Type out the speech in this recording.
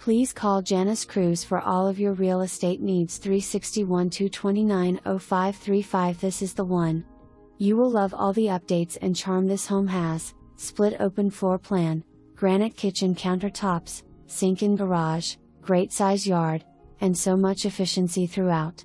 Please call Janice Cruz for all of your real estate needs 361 229 0535. This is the one. You will love all the updates and charm this home has split open floor plan, granite kitchen countertops, sink in garage, great size yard, and so much efficiency throughout.